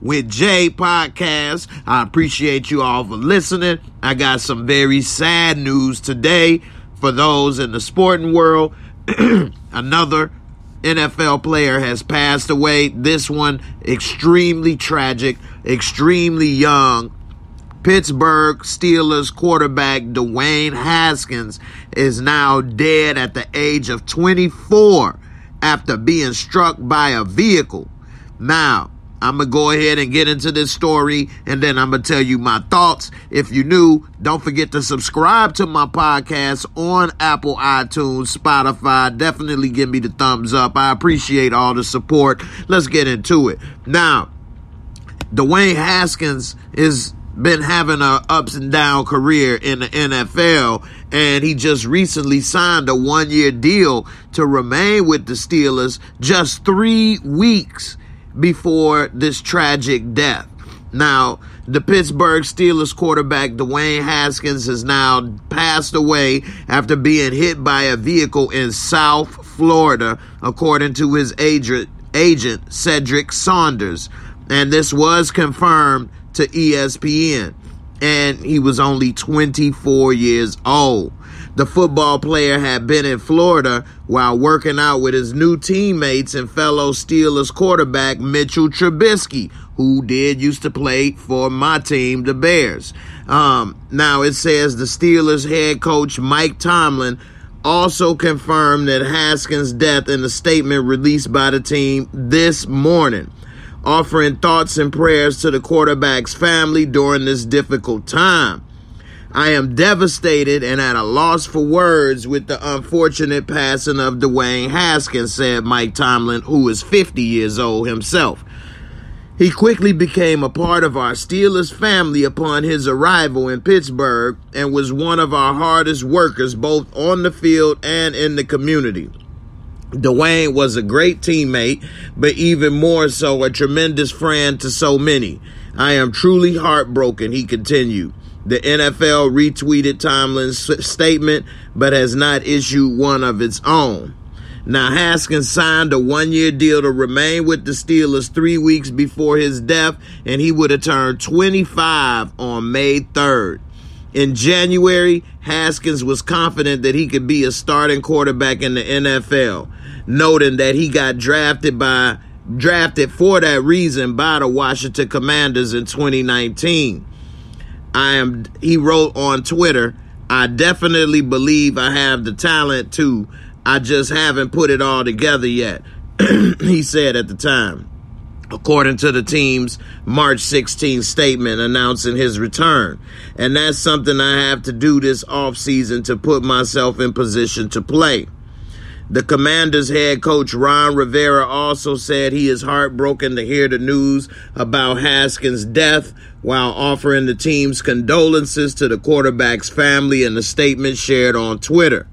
with Jay podcast. I appreciate you all for listening. I got some very sad news today for those in the sporting world. Another NFL player has passed away. This one extremely tragic, extremely young. Pittsburgh Steelers quarterback Dwayne Haskins is now dead at the age of 24 after being struck by a vehicle. Now, I'm going to go ahead and get into this story and then I'm going to tell you my thoughts. If you're new, don't forget to subscribe to my podcast on Apple iTunes, Spotify. Definitely give me the thumbs up. I appreciate all the support. Let's get into it. Now, Dwayne Haskins is been having a ups and down career in the NFL and he just recently signed a one year deal to remain with the Steelers just three weeks before this tragic death. Now, the Pittsburgh Steelers quarterback Dwayne Haskins has now passed away after being hit by a vehicle in South Florida, according to his agent, agent Cedric Saunders. And this was confirmed to ESPN. And he was only 24 years old. The football player had been in Florida while working out with his new teammates and fellow Steelers quarterback Mitchell Trubisky, who did used to play for my team, the Bears. Um, now it says the Steelers head coach Mike Tomlin also confirmed that Haskins' death in a statement released by the team this morning, offering thoughts and prayers to the quarterback's family during this difficult time. I am devastated and at a loss for words with the unfortunate passing of Dwayne Haskins, said Mike Tomlin, who is 50 years old himself. He quickly became a part of our Steelers family upon his arrival in Pittsburgh and was one of our hardest workers both on the field and in the community. Dwayne was a great teammate, but even more so a tremendous friend to so many. I am truly heartbroken, he continued. The NFL retweeted Tomlin's statement, but has not issued one of its own. Now, Haskins signed a one year deal to remain with the Steelers three weeks before his death, and he would have turned 25 on May 3rd. In January, Haskins was confident that he could be a starting quarterback in the NFL, noting that he got drafted by drafted for that reason by the Washington Commanders in 2019. I am he wrote on Twitter, I definitely believe I have the talent to. I just haven't put it all together yet. he said at the time. According to the team's March 16 statement announcing his return. And that's something I have to do this offseason to put myself in position to play. The Commanders head coach Ron Rivera also said he is heartbroken to hear the news about Haskins' death while offering the team's condolences to the quarterback's family in a statement shared on Twitter.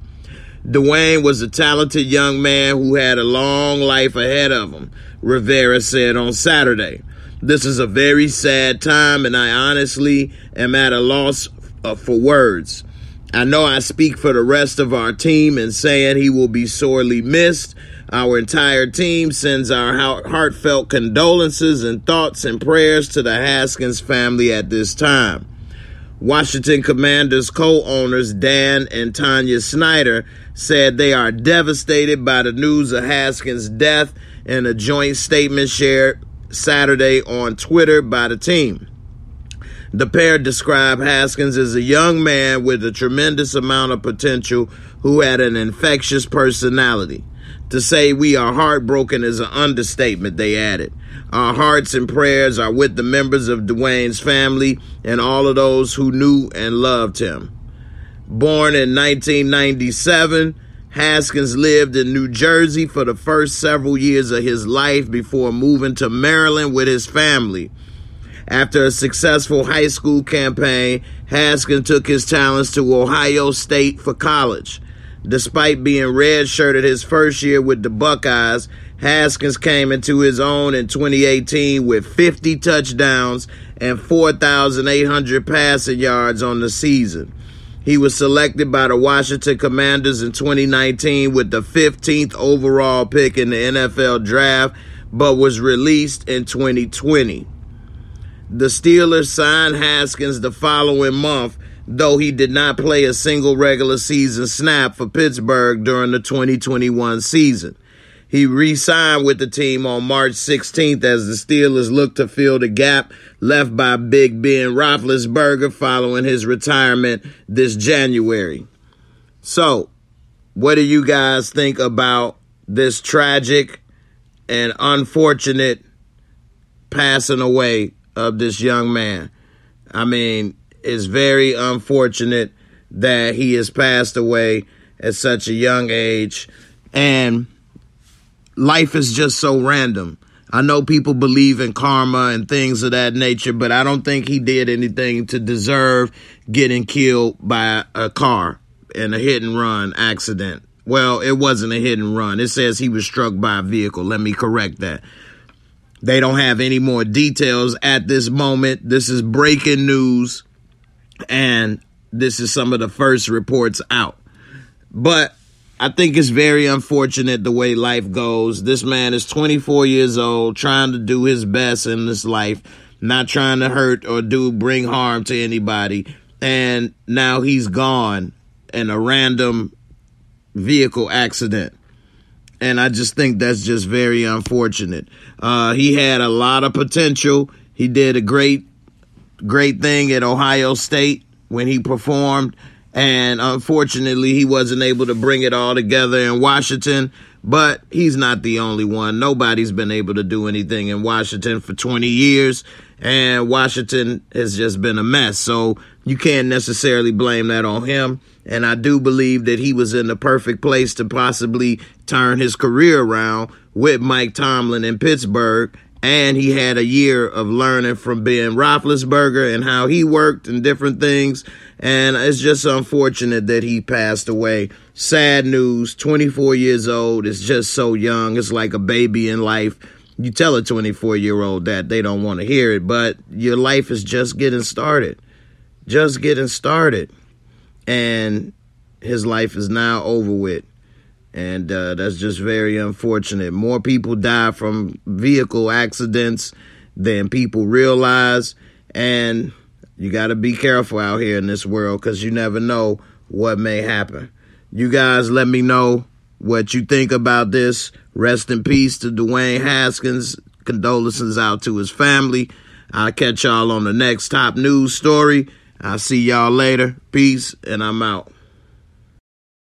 Dwayne was a talented young man who had a long life ahead of him, Rivera said on Saturday. This is a very sad time, and I honestly am at a loss uh, for words. I know I speak for the rest of our team in saying he will be sorely missed. Our entire team sends our heartfelt condolences and thoughts and prayers to the Haskins family at this time. Washington Commanders co owners Dan and Tanya Snyder said they are devastated by the news of Haskins' death in a joint statement shared Saturday on Twitter by the team. The pair described Haskins as a young man with a tremendous amount of potential who had an infectious personality. To say we are heartbroken is an understatement, they added. Our hearts and prayers are with the members of Dwayne's family and all of those who knew and loved him. Born in 1997, Haskins lived in New Jersey for the first several years of his life before moving to Maryland with his family. After a successful high school campaign, Haskins took his talents to Ohio State for college. Despite being redshirted his first year with the Buckeyes, Haskins came into his own in 2018 with 50 touchdowns and 4,800 passing yards on the season. He was selected by the Washington Commanders in 2019 with the 15th overall pick in the NFL draft, but was released in 2020. The Steelers signed Haskins the following month, though he did not play a single regular season snap for Pittsburgh during the 2021 season. He re signed with the team on March 16th as the Steelers look to fill the gap left by Big Ben Roethlisberger following his retirement this January. So, what do you guys think about this tragic and unfortunate passing away of this young man? I mean, it's very unfortunate that he has passed away at such a young age. And life is just so random. I know people believe in karma and things of that nature, but I don't think he did anything to deserve getting killed by a car in a hit and run accident. Well, it wasn't a hit and run. It says he was struck by a vehicle. Let me correct that. They don't have any more details at this moment. This is breaking news, and this is some of the first reports out. But I think it's very unfortunate the way life goes. This man is 24 years old, trying to do his best in this life, not trying to hurt or do bring harm to anybody. And now he's gone in a random vehicle accident. And I just think that's just very unfortunate. Uh, he had a lot of potential. He did a great, great thing at Ohio State when he performed and unfortunately, he wasn't able to bring it all together in Washington. But he's not the only one. Nobody's been able to do anything in Washington for 20 years, and Washington has just been a mess. So you can't necessarily blame that on him. And I do believe that he was in the perfect place to possibly turn his career around with Mike Tomlin in Pittsburgh. And he had a year of learning from Ben Roethlisberger and how he worked and different things. And it's just unfortunate that he passed away. Sad news, 24 years old. It's just so young. It's like a baby in life. You tell a 24 year old that they don't want to hear it, but your life is just getting started. Just getting started. And his life is now over with. And uh, that's just very unfortunate. More people die from vehicle accidents than people realize. And you got to be careful out here in this world because you never know what may happen. You guys let me know what you think about this. Rest in peace to Dwayne Haskins. Condolences out to his family. I'll catch y'all on the next top news story. I'll see y'all later. Peace, and I'm out.